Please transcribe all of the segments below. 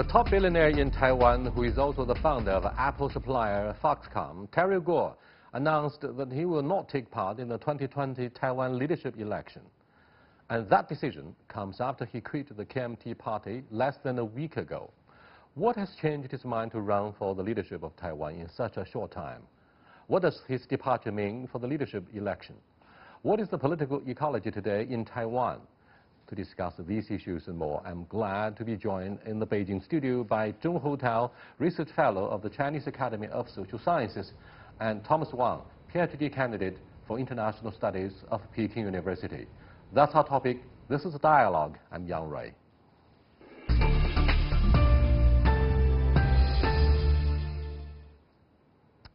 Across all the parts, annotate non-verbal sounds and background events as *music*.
The top billionaire in Taiwan, who is also the founder of Apple supplier Foxconn, Terry Gou, announced that he will not take part in the 2020 Taiwan leadership election. And that decision comes after he quit the KMT party less than a week ago. What has changed his mind to run for the leadership of Taiwan in such a short time? What does his departure mean for the leadership election? What is the political ecology today in Taiwan? To discuss these issues and more, I'm glad to be joined in the Beijing studio by Zhong Houtao, Research Fellow of the Chinese Academy of Social Sciences, and Thomas Wang, PhD candidate for International Studies of Peking University. That's our topic. This is a dialogue. I'm Yang Rui.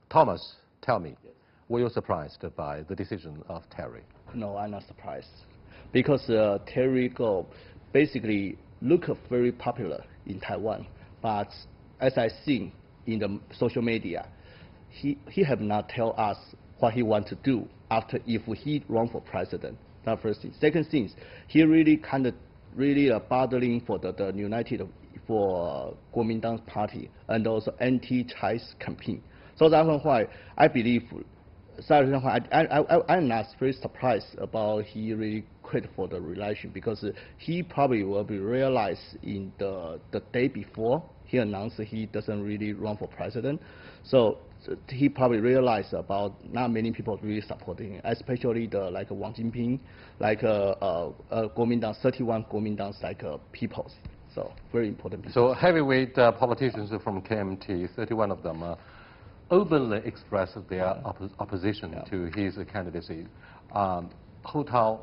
Thomas, tell me, were you surprised by the decision of Terry? No, I'm not surprised because uh, Terry Gou basically look very popular in Taiwan, but as I see in the social media, he, he have not tell us what he want to do after if he run for president. That first thing. Second thing, he really kind of really uh, bothering for the, the United for uh, Kuomintang party and also anti-Chinese campaign. So that's why I believe Sorry, I, I, I, I'm not very surprised about he really quit for the relation because he probably will be realized in the, the day before he announced he doesn't really run for president. So he probably realized about not many people really supporting him, especially the like Wang Jinping, like uh, uh, uh, Kuomintang, 31 Kuomintang's like uh, peoples. So very important. People. So heavyweight uh, politicians from KMT, 31 of them. Uh, openly expressed their oppo opposition yeah. to his candidacy. Um, Hu Tao,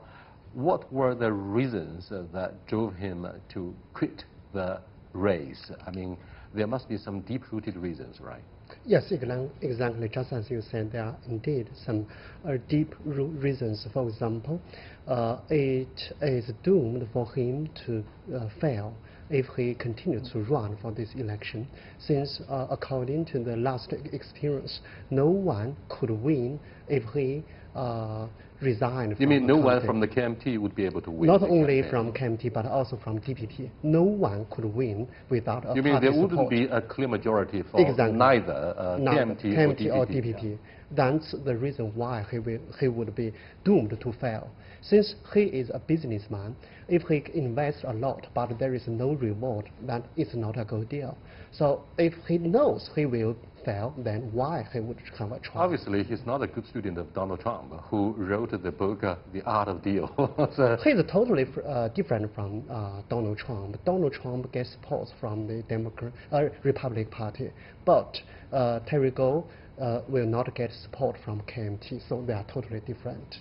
what were the reasons that drove him to quit the race? I mean, there must be some deep-rooted reasons, right? Yes, exactly. Just as you said, there are indeed some uh, deep reasons. For example, uh, it is doomed for him to uh, fail if he continues to run for this election, since uh, according to the last experience, no one could win if he uh, resigned. You mean no one from the KMT would be able to win? Not only from KMT, but also from DPP. No one could win without a You mean there wouldn't support. be a clear majority for exactly. neither uh, KMT, KMT, or DPP? Or DPP. That's the reason why he, will, he would be doomed to fail. Since he is a businessman, if he invests a lot but there is no reward, then it's not a good deal. So if he knows he will fail, then why he would have a try? Obviously, he's not a good student of Donald Trump, who wrote the book, uh, The Art of Deal. *laughs* so he's totally uh, different from uh, Donald Trump. Donald Trump gets support from the Democrat, uh, Republican Party, but uh, Terry Gou uh, will not get support from KMT, so they are totally different.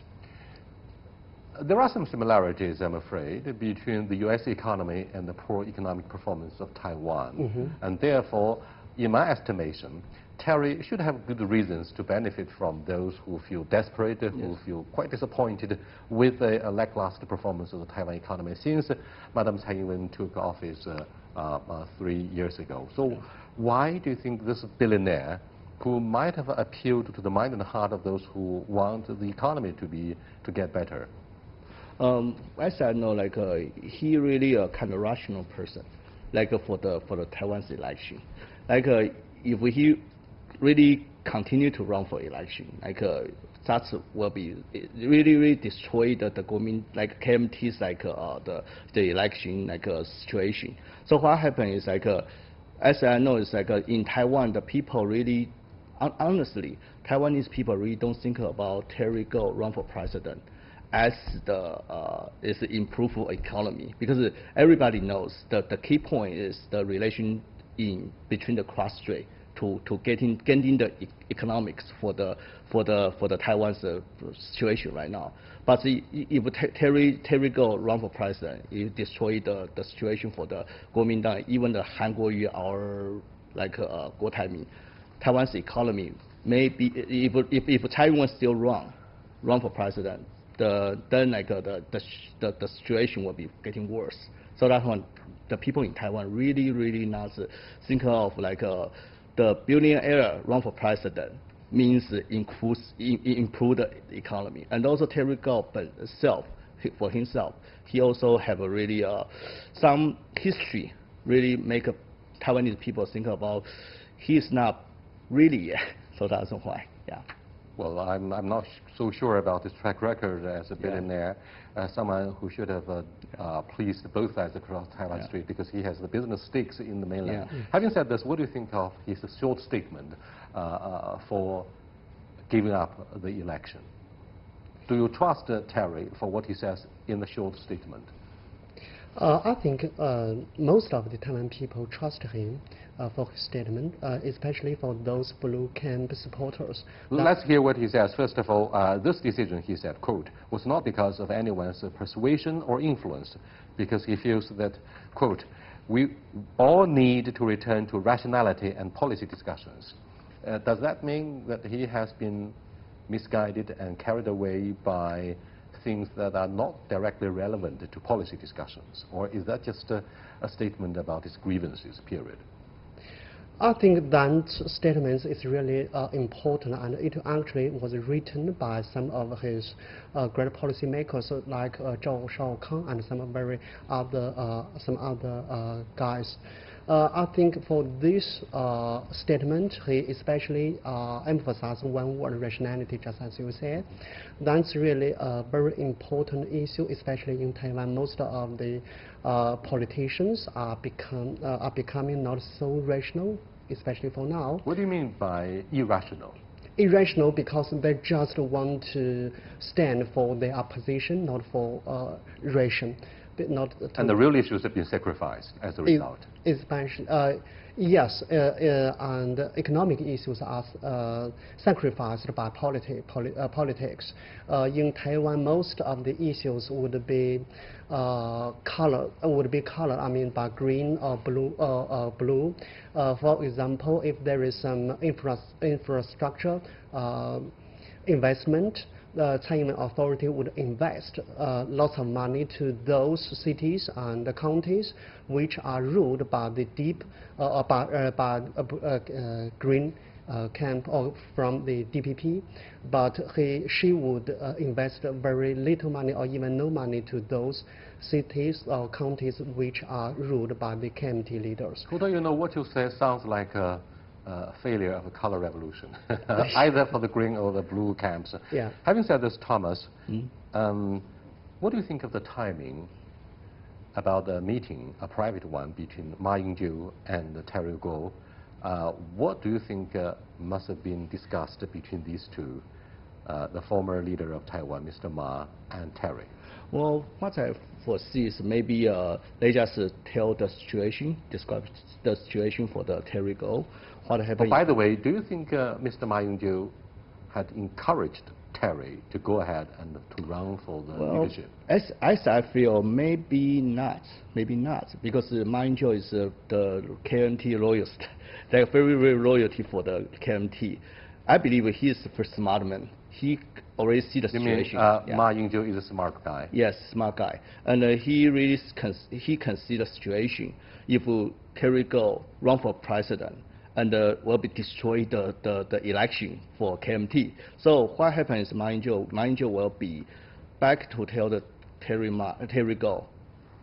There are some similarities, I'm afraid, between the U.S. economy and the poor economic performance of Taiwan. Mm -hmm. And therefore, in my estimation, Terry should have good reasons to benefit from those who feel desperate, yes. who feel quite disappointed with the uh, lackluster performance of the Taiwan economy since Madam Tsai Ing-wen took office uh, uh, uh, three years ago. So why do you think this billionaire who might have appealed to the mind and heart of those who want the economy to be to get better? Um, as I know, like uh, he really a kind of rational person, like uh, for the for the Taiwan's election. Like uh, if he really continue to run for election, like uh, that will be really really destroy the, the government like KMT's like uh, the the election like uh, situation. So what happened is like uh, as I know, it's like uh, in Taiwan the people really honestly Taiwanese people really don't think about Terry Gou run for president as the uh, is improve economy because everybody knows that the key point is the relation in between the cross strait to to getting getting the e economics for the for the for the Taiwan's uh, situation right now. But if Terry Terry Gou run for president, it destroy the the situation for the Kuomintang, even the Han Kuo-yu or like uh, Guo Taiming, Taiwan's economy maybe if if if Taiwan still run run for president, the then like uh, the, the, the the situation will be getting worse. So that's when the people in Taiwan really really not think of like uh, the billionaire run for president means improve improve the economy, and also Terry Gou himself for himself he also have a really uh, some history really make a Taiwanese people think about he's not really, *laughs* so that's why, yeah. Well, I'm, I'm not so sure about his track record as a Yeah. billionaire, uh, someone who should have uh, uh, pleased both sides across Taiwan Yeah. Strait because he has the business stakes in the mainland. Yeah. Having said this, what do you think of his short statement uh, uh, for giving up the election? Do you trust uh, Terry for what he says in the short statement? Uh, I think uh, most of the Taiwan people trust him uh, for his statement, uh, especially for those blue camp supporters. Let's hear what he says. First of all, uh, this decision, he said, quote, was not because of anyone's persuasion or influence, because he feels that, quote, we all need to return to rationality and policy discussions. Uh, does that mean that he has been misguided and carried away by things that are not directly relevant to policy discussions? Or is that just a, a statement about his grievances, period? I think that statement is really uh, important, and it actually was written by some of his uh, great policymakers like uh, Zhou Shaokang and some very other uh, some other uh, guys. Uh, I think for this statement, he especially emphasized one word rationality, just as you said. That's really a very important issue, especially in Taiwan. Most of the politicians are become are becoming not so rational, especially for now. What do you mean by irrational? Irrational because they just want to stand for their opposition, not for uh, ration, but not. And the real issues have been sacrificed as a result. Expansion, uh, yes, uh, uh, and economic issues are uh, sacrificed by politi- poli- uh, politics. Uh, in Taiwan, most of the issues would be uh, color, uh, would be color. I mean, by green or blue. Uh, blue. For example, if there is some infra- infrastructure. Investment, the Taiwan authority would invest uh, lots of money to those cities and the counties which are ruled by the deep, uh, uh, by, uh, by uh, uh, green camp or from the DPP, but he, she would invest very little money or even no money to those cities or counties which are ruled by the KMT leaders. Who do you know what you say sounds like a failure of a color revolution, *laughs* either for the green or the blue camps. Yeah. Having said this, Thomas, um, what do you think of the timing about the meeting, a private one between Ma Ying-jeou and Terry Gou? Uh, what do you think uh, must have been discussed between these two, uh, the former leader of Taiwan, Mr. Ma, and Terry? Well, what I foresee is maybe uh, they just uh, tell the situation, describe the situation for the Terry Gou. What happened? by the way, do you think uh, Mr. Ma Ying-jeou had encouraged Terry to go ahead and to run for the well, leadership? as, as I feel, maybe not, maybe not, because uh, Ma Ying-jeou is uh, the KMT loyalist. *laughs* They're very, very loyalty for the KMT. I believe he is the first smart man. He already see the You mean situation. uh, yeah. Ma Ying-jeou is a smart guy? Yes, smart guy, and uh, he really he can see the situation. If uh, Kerry Go run for president, and uh, will be destroy the, the, the election for KMT. So what happens? Ma Ying-jeou, will be back to tell the Terry Ma, Terry Gou,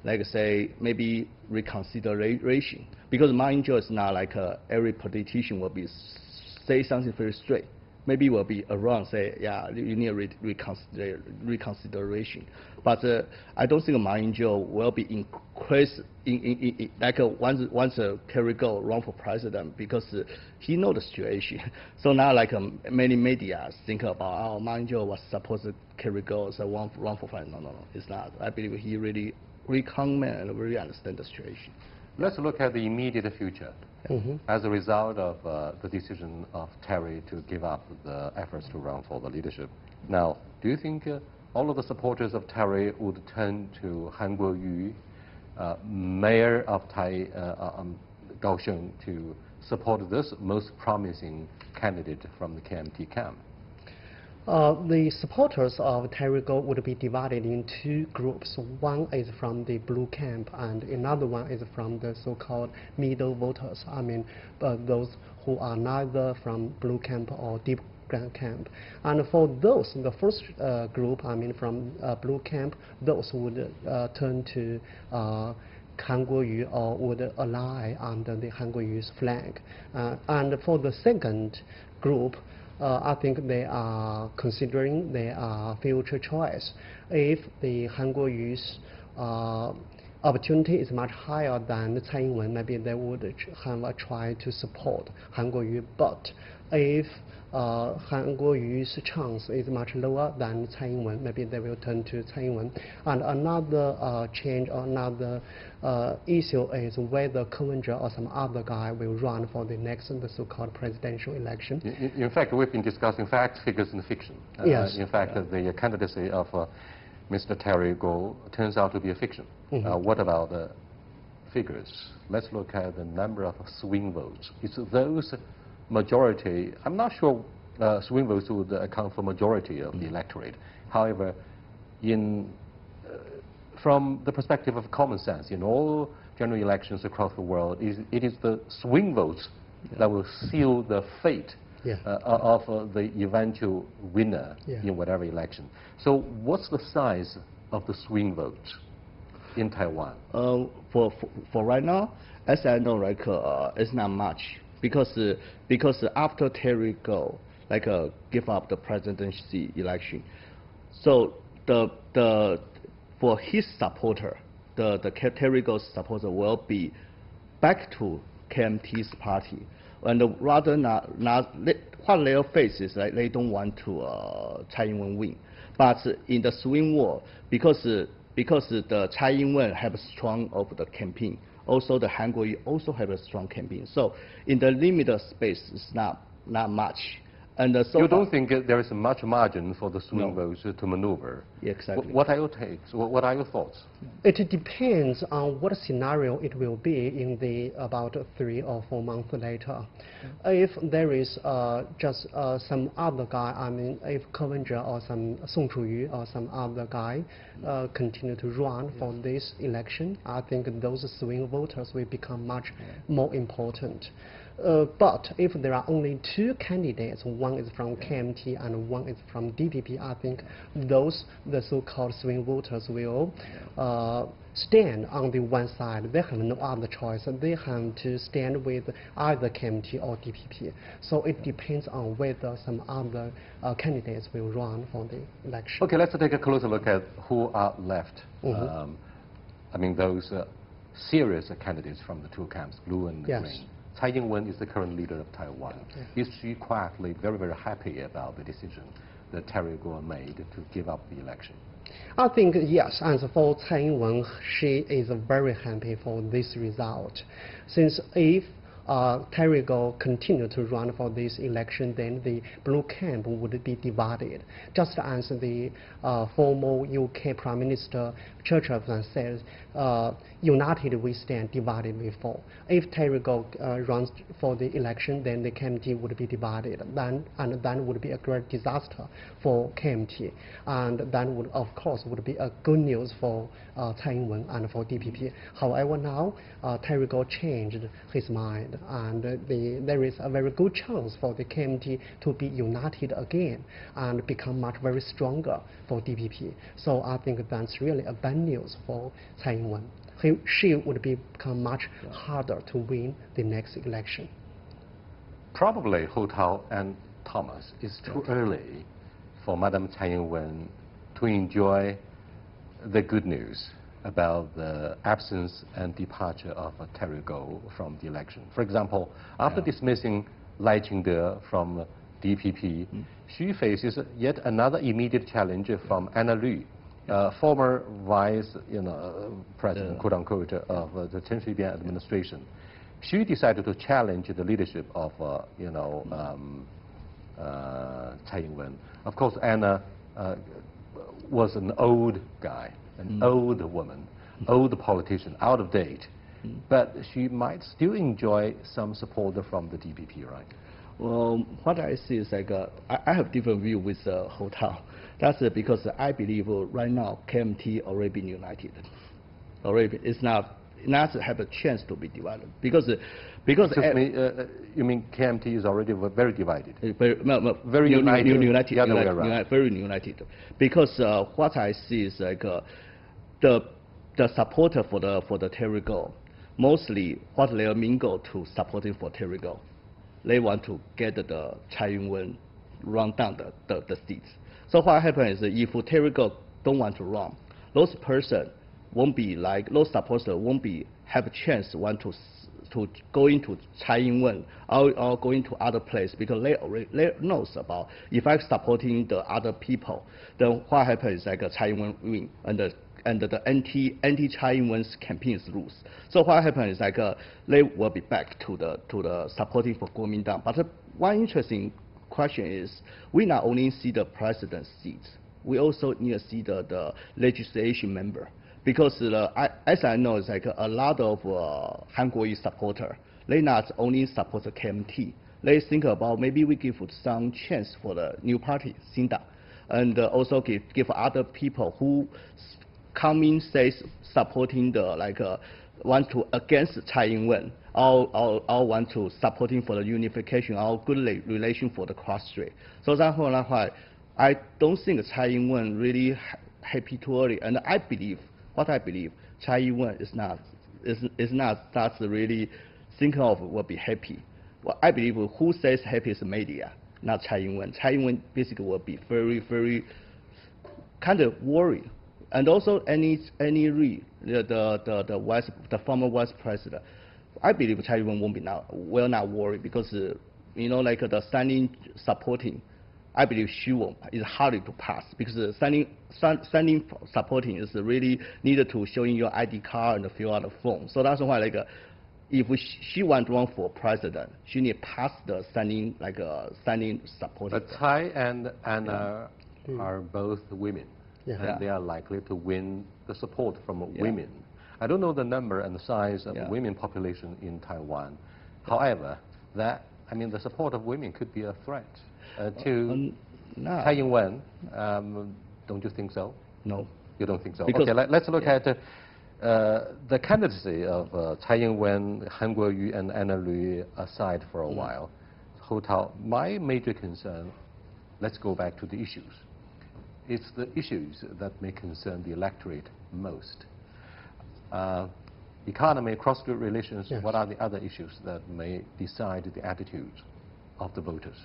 like say maybe reconsideration because Ma Ying-jeou is not like uh, every politician will be say something very straight maybe will be around say, yeah, you need re- reconsider, reconsideration. But uh, I don't think Ma Ying-jeou will be increased in, in, in, like uh, once once uh, Kerry Go run for president because uh, he know the situation. *laughs* so now like um, many media think about oh Ma Ying-jeou was supposed to Kerry Go so run run for president. No, no, no, it's not. I believe he really really man and really understand the situation. Let's look at the immediate future. As a result of uh, the decision of Terry to give up the efforts to run for the leadership. Now, do you think uh, all of the supporters of Terry would turn to Han Kuo-yu, uh, mayor of Tai, uh, um, Kaohsiung, to support this most promising candidate from the KMT camp? Uh, the supporters of Terry Gou would be divided in two groups. One is from the blue camp, and another one is from the so-called middle voters. I mean, uh, those who are neither from blue camp or deep grand camp. And for those, the first uh, group, I mean, from uh, blue camp, those would uh, turn to uh, Han Kuo-yu or would ally under the Han Kuo-yu's flag. Uh, and for the second group, uh, I think they are considering their future choice. If the Han Kuo-yu's uh, opportunity is much higher than Tsai Ing-wen, maybe they would have a try to support Han Kuo-yu. But if uh, Han Kuo-yu's chance is much lower than Tsai Ing-wen. Maybe they will turn to Tsai Ing-wen. And another uh, change or another uh, issue is whether Ko Wen-je or some other guy will run for the next the so-called presidential election. In, in, fact, we've been discussing facts, figures, and fiction. Uh, yes. In fact, yeah. the candidacy of uh, Mr. Terry Gou turns out to be a fiction. Mm -hmm. what about the figures? Let's look at the number of swing votes. It's those majority, I'm not sure uh, swing votes would account for majority of the electorate. However, in, uh, from the perspective of common sense, in all general elections across the world, it is the swing votes yeah. that will seal the fate yeah. uh, of uh, the eventual winner yeah. in whatever election. So what's the size of the swing vote in Taiwan? Uh, for, for, for, right now, as I know, like, uh, it's not much because uh, because after Terry Gou like uh, give up the presidency election, so the the for his supporter, the the Terry Gou's supporter will be back to KMT's party, and rather not not what their face is like they don't want to uh, Tsai Ing-wen win, but in the swing war because because the Tsai Ing-wen have a strong of the campaign also the Han Kuo-yu also have a strong campaign. So in the limited space, it's not, not much. And uh, so you don't think there is much margin for the swing no. votes to maneuver? Yeah, exactly. What are your takes? What are your thoughts? It depends on what scenario it will be in the about three or four months later. If there is uh, just uh, some other guy, I mean, if Ko Wen-je or some Song Chu-yu or some other guy uh, continue to run yes. for this election, I think those swing voters will become much yeah. more important. Uh, but if there are only two candidates, one is from KMT and one is from DPP, I think those, the so-called swing voters will uh, stand on the one side. They have no other choice. They have to stand with either KMT or DPP. So it depends on whether some other uh, candidates will run for the election. Okay, let's take a closer look at who are left. Mm -hmm. um, I mean, those uh, serious candidates from the two camps, blue and yes. green. Tsai Ing-wen is the current leader of Taiwan. Yeah. Is she quietly very, very happy about the decision that Terry Gou made to give up the election? I think yes, and for Tsai Ing-wen, she is very happy for this result. Since if uh, Terry continued to run for this election, then the blue camp would be divided. Just as the uh, former UK Prime Minister Churchill said, uh, united we stand, divided we fall. If Terry Gou uh, runs for the election, then the KMT would be divided, then, and that would be a great disaster for KMT. And that would, of course, would be a good news for uh, Tsai Ing-wen and for DPP. However, now uh, Terry changed his mind and the, there is a very good chance for the KMT to be united again and become much very stronger for DPP. So I think that's really a bad news for Tsai Ing-wen. He, She would become much harder to win the next election. Probably Hu Tao and Thomas, it's too okay. early for Madam Tsai Ing-wen to enjoy the good news about the absence and departure of uh, Terry Gou from the election. For example, after yeah. dismissing Lai Ching-te from DPP, mm. she faces yet another immediate challenge from Anna Lü, uh, former vice you know, president, yeah. quote unquote, of uh, the Chen Shui-bian administration. She decided to challenge the leadership of, uh, you know, um, uh, Tsai Ing-wen. Of course, Anna uh, was an old guy an mm. old woman, old politician, out of date. Mm. But she might still enjoy some support from the DPP, right? Well, what I see is like uh, I, I, have different view with uh, Hu Tao. That's uh, because I believe uh, right now KMT already been united. Already, it's not not have a chance to be divided because uh, because me, uh, uh, you mean KMT is already very divided? Uh, very, no, no, very united. united, the other united, way around. United, very united. Because uh, what I see is like the the supporter for the for the Terry Gou, mostly what main goal to supporting for Terry Gou. They want to get the Tsai Ing-wen run down the, the, the seats. So what happens is if Terry Gou don't want to run, those person won't be like those supporters won't be have a chance want to to go into Tsai Ing-wen or, or go into other place because they already they knows about if I supporting the other people, then what happens is like a Tsai Ing-wen win and the and the anti anti Ing-wen's campaigns lose. So what happens is like uh, they will be back to the to the supporting for Kuomintang. But uh, one interesting question is we not only see the president's seats, we also need to see the, the legislation member because the, I, as I know, it's like a lot of uh, Han Kuo-yu supporter, they not only support the KMT, they think about maybe we give some chance for the new party, Xindang, and uh, also give, give other people who coming says supporting the like uh, want to against Tsai Ing-wen, or, or, or want to supporting for the unification or good relation for the cross-strait. So why I don't think Tsai Ing-wen really ha happy too early, and I believe what I believe Tsai Ing-wen is not is is not that's really thinking of will be happy. Well, I believe who says happy is media, not Tsai Ing-wen. Tsai Ing-wen basically will be very very kind of worried and also any any re the the the, the former vice president, I believe China won't be now will not worry because uh, you know like the standing supporting, I believe she will is harder to pass because uh, standing standing supporting is really needed to showing your ID card and fill out the form. So that's why like. Uh, if she want to run for president, she need pass the standing like uh, standing supporting. But Tsai and Anna yeah. are both women yeah. and yeah. they are likely to win the support from Yeah. women. I don't know the number and the size of Yeah. the women population in Taiwan. However, that I mean the support of women could be a threat uh, to Um, no. Tsai Ing-wen. Um, don't you think so? No. You don't think so? Because- okay, let, us look yeah. at uh, uh, the candidacy of uh, Tsai Ing-wen, Han Kuo-yu, and Anna Lui aside for a Mm. while. Tao, my major concern, let's go back to the issues. It's the issues that may concern the electorate most. Uh, economy, cross-strait relations, Yes. what are the other issues that may decide the attitudes of the voters?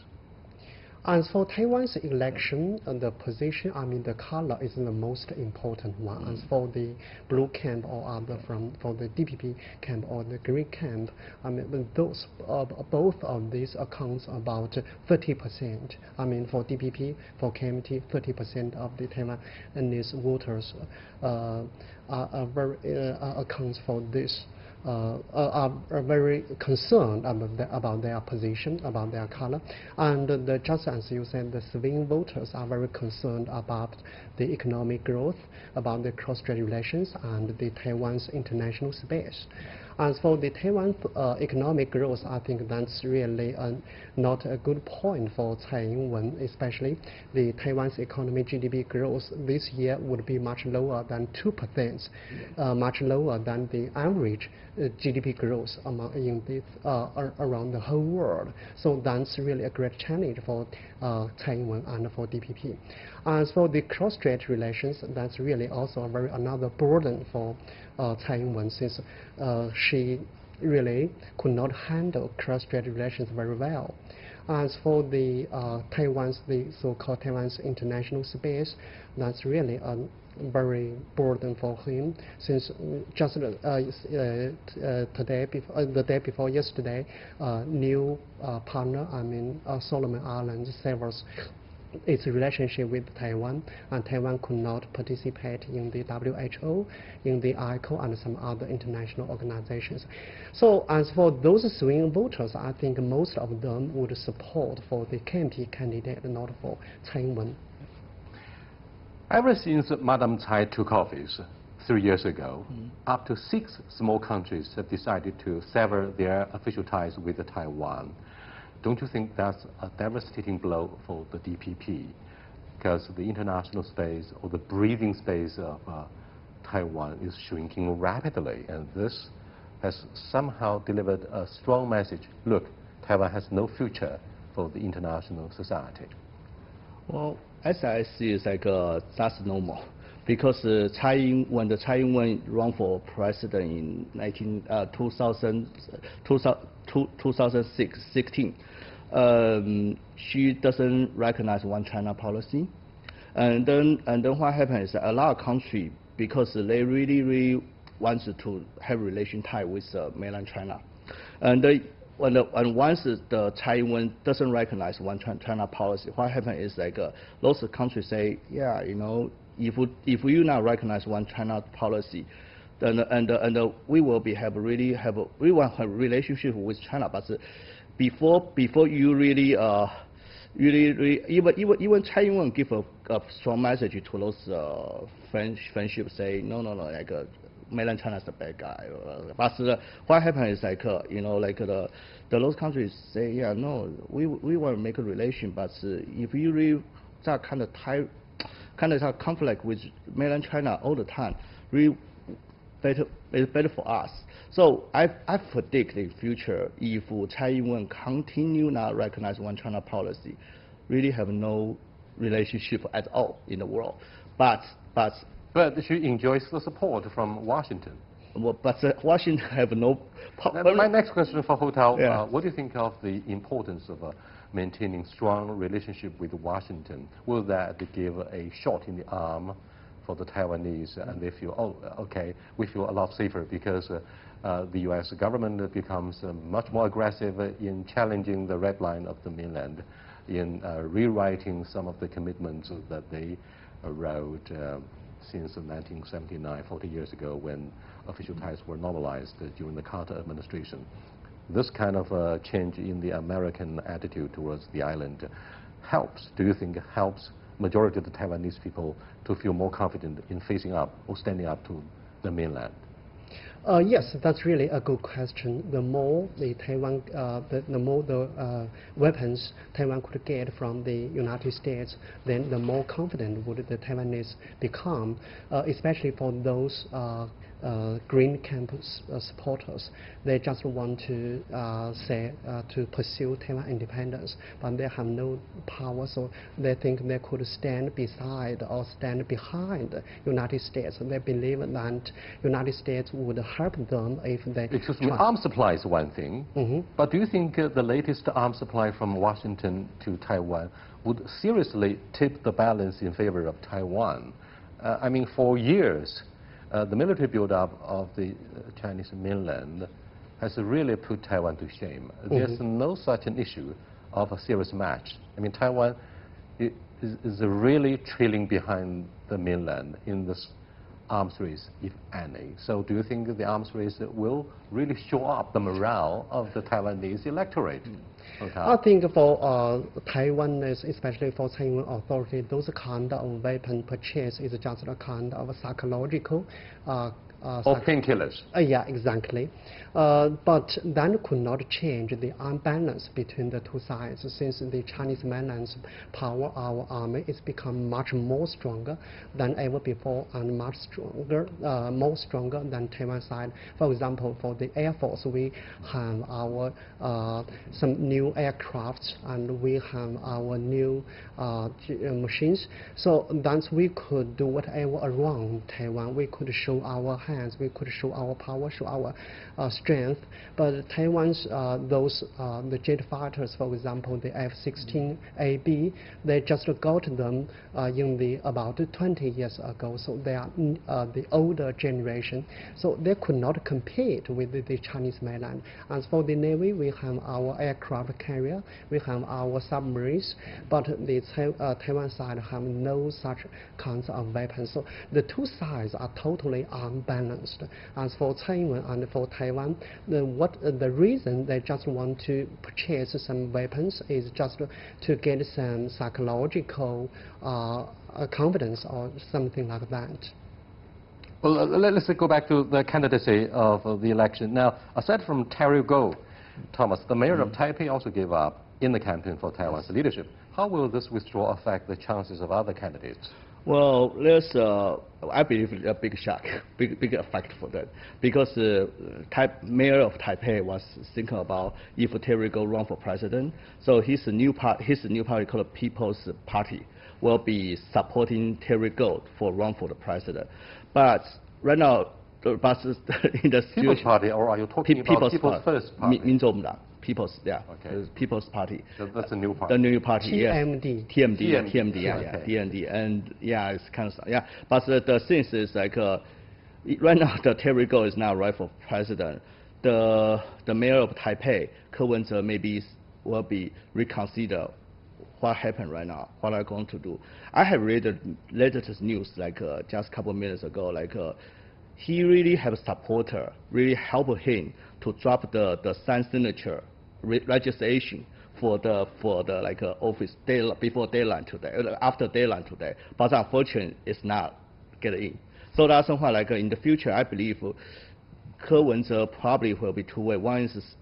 As for Taiwan's election, uh, the position, I mean, the color is the most important one. As for the blue camp or other from for the DPP camp or the green camp, I mean, those uh, both of these accounts about 30%. I mean, for DPP, for KMT, 30% of the Taiwanese voters uh, are, are very, uh, accounts for this uh, are, are very concerned about, about their position, about their color. And the, just as you said, the swing voters are very concerned about the economic growth, about the cross-strait relations, and the Taiwan's international space. As for the Taiwan uh, economic growth, I think that's really uh, not a good point for Tsai Ing-wen, especially the Taiwan's economy GDP growth this year would be much lower than 2%, uh, much lower than the average uh, GDP growth among, in this, uh, around the whole world. So that's really a great challenge for uh, Tsai Ing-wen and for DPP. As for the cross-strait relations, that's really also a very another burden for uh, Tsai Ing-wen since uh, she really could not handle cross-strait relations very well. As for the uh, Taiwan's, the so-called Taiwan's international space, that's really a very burden for him since uh, just uh, uh, today, the day before yesterday, new partner, I mean Solomon Islands, severs its relationship with Taiwan, and Taiwan could not participate in the WHO, in the ICO, and some other international organizations. So as for those swing voters, I think most of them would support for the KMT candidate, not for Tsai Ing-wen. Ever since Madam Tsai took office three years ago, up to six small countries have decided to sever their official ties with Taiwan. Don't you think that's a devastating blow for the DPP? Because the international space or the breathing space of uh, Taiwan is shrinking rapidly, and this has somehow delivered a strong message. Look, Taiwan has no future for the international society. Well, as I see, it's like uh, that's normal because uh, Tsai Ing, when the Tsai Ing-wen ran for president in 19, uh, 2000, 2006, 16, um, she doesn't recognize one China policy. And then, and then what happens is a lot of countries, because they really, really wanted to have relation tie with uh, mainland China. And, they, when the, and once the Tsai Ing-wen doesn't recognize one China policy, what happened is like uh, those countries say, yeah, you know, if we, if we not recognize one China policy, then and and we will be have really have a, we want have relationship with China, but before before you really uh really, really even even even Ing-wen give a, a, strong message to those uh, friend, friendship say no no no like uh, mainland China is the bad guy. But what happened is like uh, you know like the the those countries say yeah no we we want to make a relation, but if you really that kind of tie kind of conflict with mainland China all the time, really better, it's better for us. So I, I predict in future, if Tsai Ing-wen continue not recognize one China policy, really have no relationship at all in the world. But, but, but she enjoys the support from Washington. Well, but uh, Washington have no. My next question for Ho Tao, yeah. uh, what do you think of the importance of uh, maintaining strong relationship with Washington? Will that give a shot in the arm for the Taiwanese and they feel, oh, okay, we feel a lot safer because uh, uh, the U.S. government becomes uh, much more aggressive in challenging the red line of the mainland, in uh, rewriting some of the commitments that they wrote uh, since 1979, 40 years ago, when official ties were normalized during the Carter administration. This kind of uh, change in the American attitude towards the island helps, do you think helps majority of the Taiwanese people to feel more confident in facing up or standing up to the mainland? Uh, yes, that's really a good question. The more the Taiwan, uh, the, the, more the uh, weapons Taiwan could get from the United States, then the more confident would the Taiwanese become, uh, especially for those uh, uh, green campus uh, supporters. They just want to uh, say to pursue Taiwan independence, but they have no power, so they think they could stand beside or stand behind the United States. They believe that United States would help them if they. Excuse me, arms supply is one thing, mm -hmm. but do you think the latest arms supply from Washington to Taiwan would seriously tip the balance in favor of Taiwan? Uh, I mean, for years, uh, the military buildup of the uh, Chinese mainland has really put Taiwan to shame. Mm -hmm. There's no such an issue of a serious match. I mean, Taiwan is, is really trailing behind the mainland in this arms race, if any. So do you think the arms race will really show up the morale of the Taiwanese electorate? Okay. I think for uh, Taiwan, especially for Taiwan authority, those kind of weapon purchase is just a kind of psychological uh, uh, or painkillers. Uh, yeah, exactly. Uh, but that could not change the imbalance between the two sides since the Chinese mainland's power, our army, is become much more stronger than ever before and much stronger, uh, more stronger than Taiwan side. For example, for the Air Force, we have our uh, some new aircrafts and we have our new uh, machines. So that we could do whatever around Taiwan. We could show our hands, we could show our power, show our uh, strength. But Taiwan's uh, those uh, the jet fighters, for example, the F-16AB, they just got them uh, in the about 20 years ago. So they are uh, the older generation. So they could not compete with the, the Chinese mainland. As for the Navy, we have our aircraft carrier, we have our submarines, but the uh, Taiwan side have no such kinds of weapons. So the two sides are totally unbalanced. As for Taiwan and for Taiwan, the, what, uh, the reason they just want to purchase some weapons is just to get some psychological uh, confidence or something like that. Well, let's go back to the candidacy of the election. Now, aside from Terry Gou, Thomas, the mayor mm -hmm. of Taipei also gave up in the campaign for Taiwan's leadership. How will this withdrawal affect the chances of other candidates? Well, there's, uh, I believe, a big shock, big, big effect for that. Because the uh, mayor of Taipei was thinking about if Terry Gou run for president, so his new, part, his new party called People's Party will be supporting Terry Gou for run for the president. But right now, but *laughs* in the People's Party, or are you talking People's about People's Party, First Party? 民众党。People's, yeah. Okay. People's Party. So that's a new party. The new party, yes. TMD. TMD, yeah, TMD, TMD, yeah, yeah, okay. TMD, and yeah, it's kind of yeah. But the, the thing is like uh, right now *laughs* the Terry Gou is now right for president. The the mayor of Taipei, Ke Wen-je, maybe will be reconsider what happened right now, what they're going to do. I have read the latest news like uh, just a couple minutes ago, like uh, he really have a supporter, really help him to drop the the sign signature re- registration for the for the like uh, office day before deadline today, uh, after deadline today. But unfortunately, it's not get in. So that's why like uh, in the future, I believe uh, Ke Wen-je probably will be two way. One is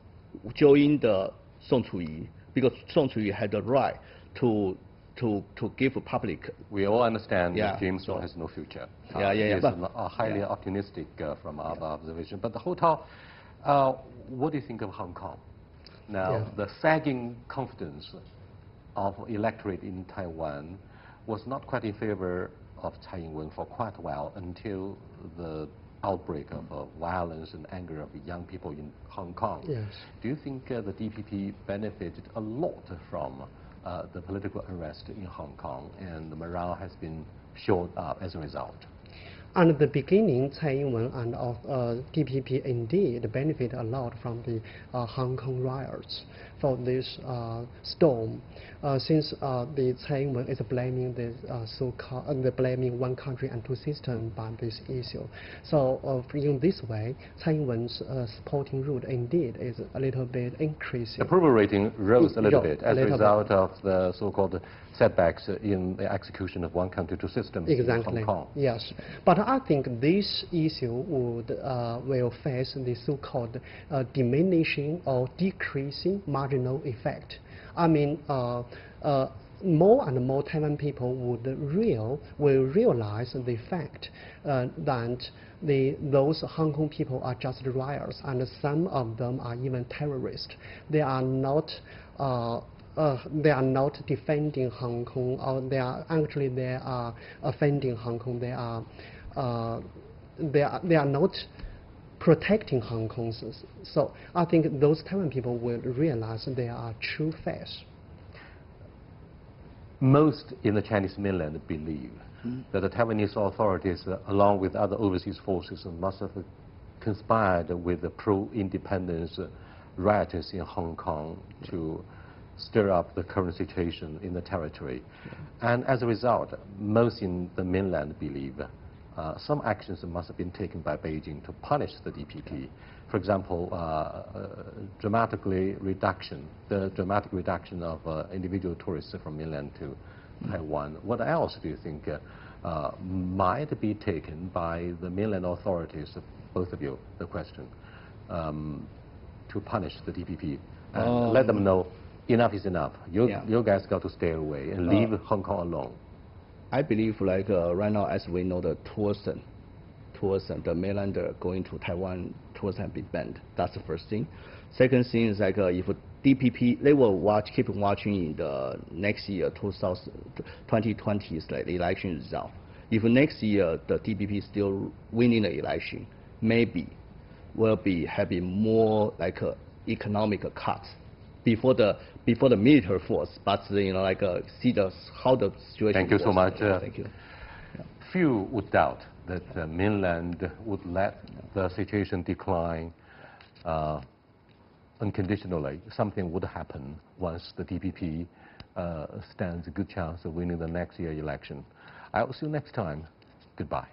join the Song Chu-yu because Song Chu-yu had the right to to to give public We all understand Yeah, that James so- has no future. Yeah, Uh, yeah, yeah, is but- uh, highly yeah. optimistic uh, from our observation. But the Hotel, uh, what do you think of Hong Kong? Now, Yeah. the sagging confidence of electorate in Taiwan was not quite in favor of Tsai Ing-wen for quite a while until the outbreak of uh, violence and anger of young people in Hong Kong. Yes. Do you think uh, the DPP benefited a lot from uh, the political unrest in Hong Kong and the morale has been shot up as a result? And at the beginning, Tsai Ing-wen and uh, DPP indeed benefit a lot from the uh, Hong Kong riots for this uh, storm. Uh, since uh, the Tsai Ing-wen is blaming the uh, so-called, uh, the blaming one country and two systems by this issue. So uh, in this way, Tsai Ing-wen's uh, supporting route indeed is a little bit increasing. Approval rating rose a little bit as a little bit. result of the so-called setbacks in the execution of one country, two systems in Exactly. Hong Kong. Yes, but I think this issue would uh, will face the so-called uh, diminishing or decreasing marginal effect. I mean, uh, uh, more and more Taiwan people would real will realize the fact uh, that the those Hong Kong people are just riots, and some of them are even terrorists. They are not. Uh, uh, they are not defending Hong Kong, or they are actually they are offending Hong Kong. They are, uh, they are they are not protecting Hong Kong. So- So I think those Taiwan people will realize they are true face. Most in the Chinese mainland believe Hmm. that the Taiwanese authorities, uh, along with other overseas forces, must have conspired with the pro-independence uh, rioters in Hong Kong to stir up the current situation in the territory. And as a result, most in the mainland believe uh, some actions must have been taken by Beijing to punish the DPP. For example, uh, uh, dramatically reduction, the dramatic reduction of uh, individual tourists from mainland to Taiwan. What else do you think uh, uh, might be taken by the mainland authorities, both of you, the question, um, to punish the DPP and let them know enough is enough. You, Yeah. you guys got to stay away and leave Hong Kong alone. I believe like uh, right now, as we know, the tourism, tourism, the mainlander going to Taiwan, tourism be banned. That's the first thing. Second thing is like uh, if DPP, they will watch, keep watching in the next year, 2000, 2020 is like the election result. If next year the DPP still winning the election, maybe will be having more like uh, economic cuts before the before the military force, but you know like uh, see the how the situation. Thank you so much, Yeah, uh, thank you. Few would doubt that the mainland would let the situation decline uh, unconditionally. Something would happen once the DPP uh, stands a good chance of winning the next year election. I will see you next time. Goodbye.